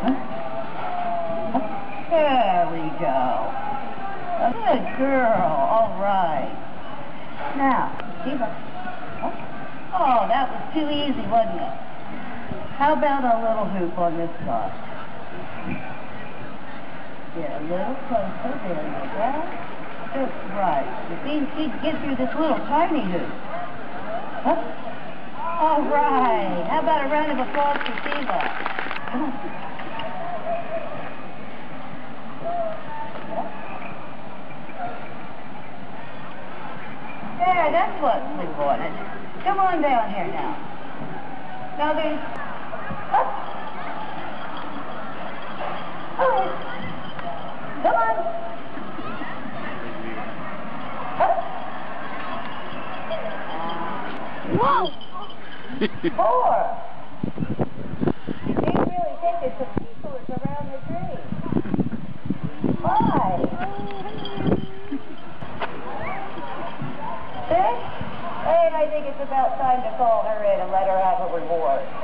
Hmm? There we go. A good girl. All right. Now, Eva. Oh, oh, that was too easy, wasn't it? How about a little hoop on this side? Get a little closer. There you go. Just right. You see, she can get through this little tiny hoop. Huh? All right. How about a round of applause for Siva? Come on. There, that's what we wanted. Come on down here now. Now there's... Up. Oh. Come on. Up. Whoa. Four. You really think it's the around the tree. Five. Six. And I think it's about time to call her in and let her have a reward.